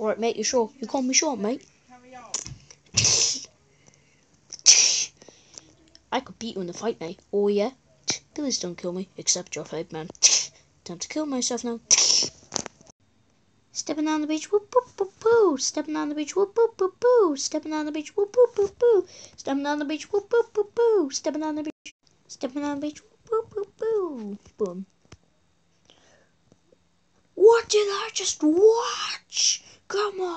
Alright, mate, you sure? You call me sure, mate? I could beat you in the fight, mate. Oh, yeah? Please don't kill me. Accept your fate, man. Time to kill myself now. Stepping on the beach, whoop, whoop, whoop, whoop. Stepping on the beach, whoop, whoop, whoop, whoop. Stepping on the beach, whoop, whoop, whoop, whoop. Stepping on the beach, whoop, whoop, whoop, whoop. Stepping on the beach, stepping on the beach, whoop, whoop, whoop, boom. What did I just watch? Come on.